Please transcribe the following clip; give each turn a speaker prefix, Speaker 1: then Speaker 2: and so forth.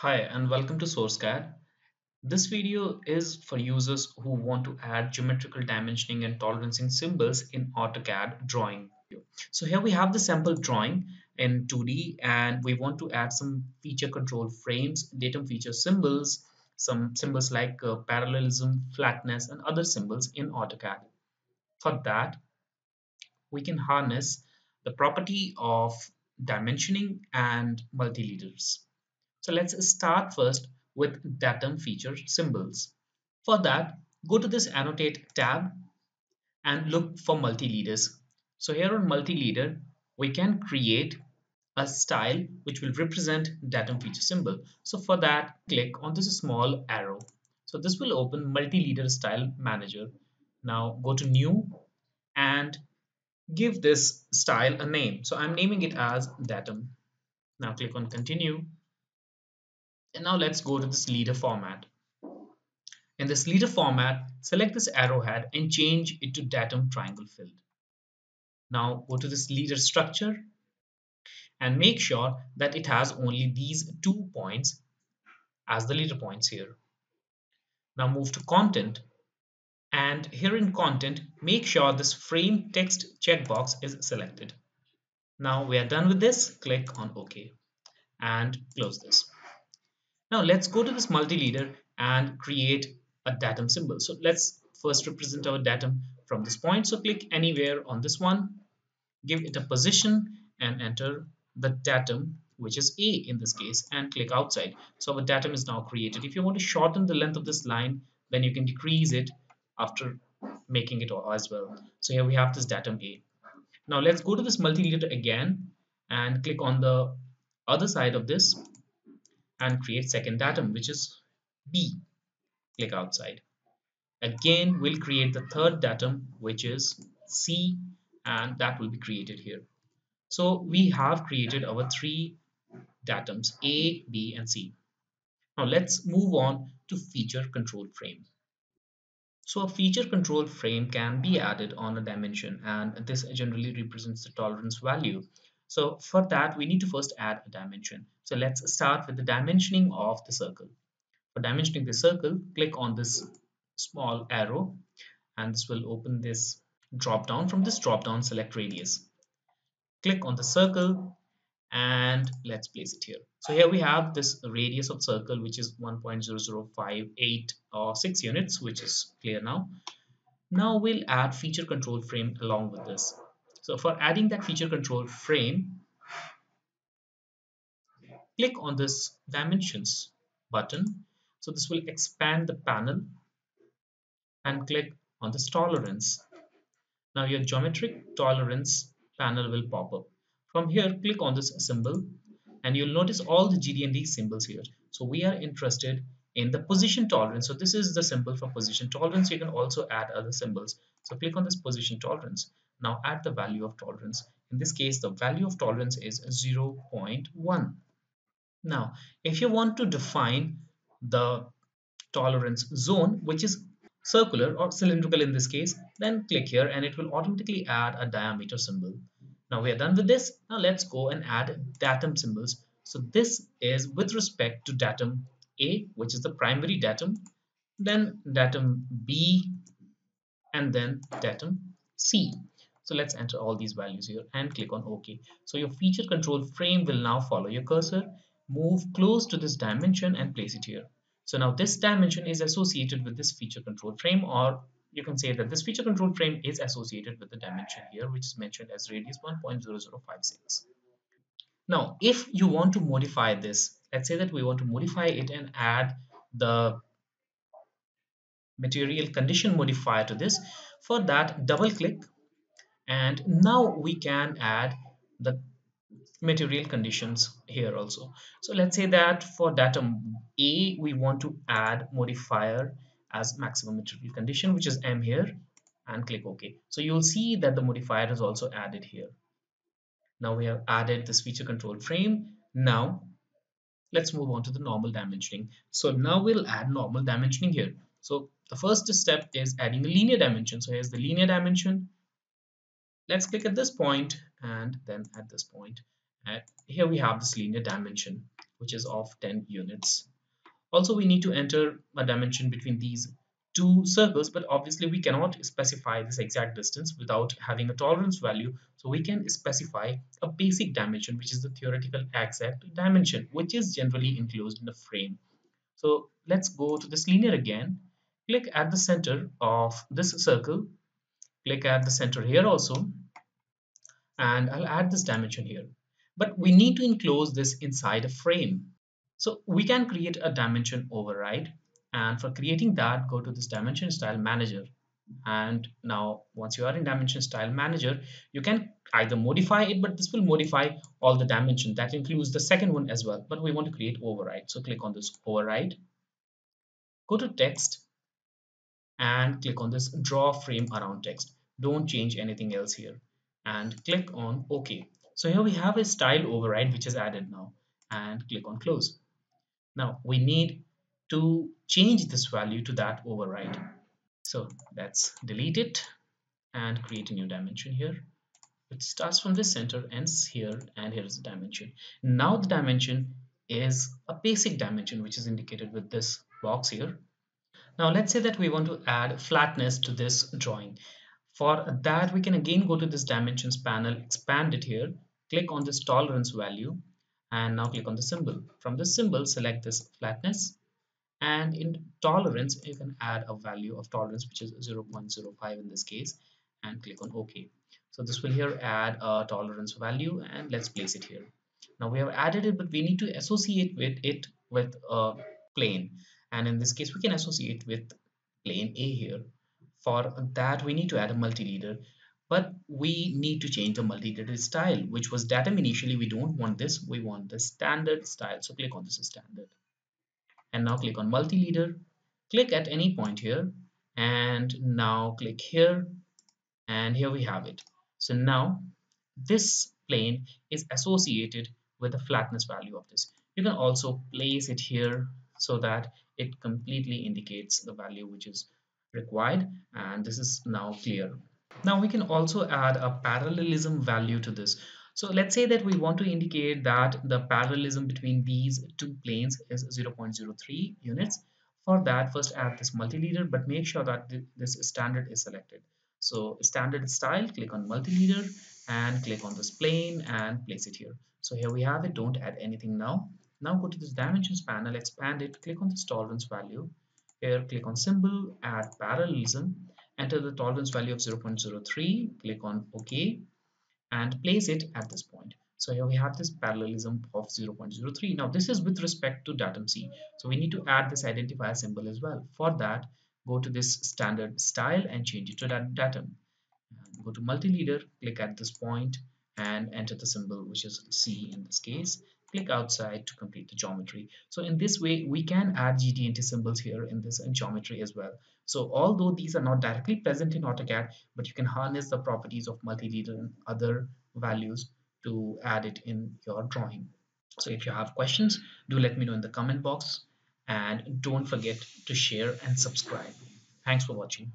Speaker 1: Hi and welcome to SourceCAD. This video is for users who want to add geometrical dimensioning and tolerancing symbols in AutoCAD drawing. So here we have the sample drawing in 2D and we want to add some feature control frames, datum feature symbols, some symbols like uh, parallelism, flatness and other symbols in AutoCAD. For that, we can harness the property of dimensioning and multi-leaders. So let's start first with datum feature symbols. For that, go to this annotate tab and look for multi-leaders. So here on multi-leader, we can create a style which will represent datum feature symbol. So for that, click on this small arrow. So this will open multi-leader style manager. Now go to new and give this style a name. So I'm naming it as datum. Now click on continue and now let's go to this leader format. In this leader format, select this arrowhead and change it to datum triangle filled. Now go to this leader structure and make sure that it has only these two points as the leader points here. Now move to content and here in content, make sure this frame text checkbox is selected. Now we are done with this, click on OK and close this. Now let's go to this multi-leader and create a datum symbol. So let's first represent our datum from this point. So click anywhere on this one, give it a position and enter the datum which is A in this case and click outside. So our datum is now created. If you want to shorten the length of this line, then you can decrease it after making it as well. So here we have this datum A. Now let's go to this multi-leader again and click on the other side of this and create second datum which is B. Click outside. Again, we'll create the third datum which is C and that will be created here. So we have created our three datums A, B and C. Now let's move on to feature control frame. So a feature control frame can be added on a dimension and this generally represents the tolerance value. So for that, we need to first add a dimension. So let's start with the dimensioning of the circle. For dimensioning the circle, click on this small arrow and this will open this drop down. From this drop down, select radius. Click on the circle and let's place it here. So here we have this radius of circle which is 1.0058 or uh, 6 units which is clear now. Now we'll add feature control frame along with this. So for adding that feature control frame, click on this dimensions button. So this will expand the panel and click on this tolerance. Now your geometric tolerance panel will pop up. From here, click on this symbol and you'll notice all the GD&T symbols here. So we are interested in the position tolerance. So this is the symbol for position tolerance. You can also add other symbols. So click on this position tolerance now add the value of tolerance. In this case, the value of tolerance is 0.1. Now, if you want to define the tolerance zone, which is circular or cylindrical in this case, then click here and it will automatically add a diameter symbol. Now we are done with this. Now let's go and add datum symbols. So this is with respect to datum A, which is the primary datum, then datum B, and then datum C. So let's enter all these values here and click on OK. So your feature control frame will now follow your cursor, move close to this dimension and place it here. So now this dimension is associated with this feature control frame or you can say that this feature control frame is associated with the dimension here which is mentioned as radius 1.0056. Now if you want to modify this, let's say that we want to modify it and add the material condition modifier to this. For that double click and now we can add the material conditions here also. So let's say that for datum a we want to add modifier as maximum material condition which is m here and click ok. So you'll see that the modifier is also added here. Now we have added this feature control frame. Now let's move on to the normal dimensioning. So now we'll add normal dimensioning here. So the first step is adding a linear dimension. So here's the linear dimension let's click at this point and then at this point and here we have this linear dimension which is of 10 units. Also, we need to enter a dimension between these two circles, but obviously we cannot specify this exact distance without having a tolerance value. So we can specify a basic dimension, which is the theoretical exact dimension, which is generally enclosed in a frame. So let's go to this linear again. Click at the center of this circle. Click at the center here also. And I'll add this dimension here. But we need to enclose this inside a frame. So we can create a dimension override and for creating that go to this dimension style manager and now once you are in dimension style manager you can either modify it but this will modify all the dimension that includes the second one as well but we want to create override so click on this override go to text and click on this draw frame around text don't change anything else here and click on ok so here we have a style override which is added now and click on close now we need to change this value to that override. So let's delete it and create a new dimension here. It starts from this center, ends here, and here is the dimension. Now the dimension is a basic dimension which is indicated with this box here. Now let's say that we want to add flatness to this drawing. For that we can again go to this dimensions panel, expand it here, click on this tolerance value and now click on the symbol. From this symbol select this flatness and in tolerance you can add a value of tolerance which is 0.05 in this case and click on OK. So this will here add a tolerance value and let's place it here. Now we have added it but we need to associate with it with a plane. And in this case we can associate with plane A here for that we need to add a multi-leader but we need to change the multi-leader style which was datum initially we don't want this we want the standard style. So click on this standard. And now click on multi-leader. Click at any point here and now click here and here we have it. So now this plane is associated with the flatness value of this. You can also place it here so that it completely indicates the value which is required and this is now clear now we can also add a parallelism value to this so let's say that we want to indicate that the parallelism between these two planes is 0.03 units. For that, first add this multi-leader, but make sure that this standard is selected. So standard style, click on multi-leader and click on this plane and place it here. So here we have it, don't add anything now. Now go to this dimensions panel, expand it, click on this tolerance value. Here click on symbol, add parallelism, enter the tolerance value of 0.03, click on OK and place it at this point. So here we have this parallelism of 0.03. Now this is with respect to datum C. So we need to add this identifier symbol as well. For that, go to this standard style and change it to datum. Go to multi-leader, click at this point and enter the symbol which is C in this case. Click outside to complete the geometry. So in this way, we can add GD&T symbols here in this geometry as well. So although these are not directly present in AutoCAD, but you can harness the properties of multi-leader and other values to add it in your drawing. So if you have questions, do let me know in the comment box and don't forget to share and subscribe. Thanks for watching.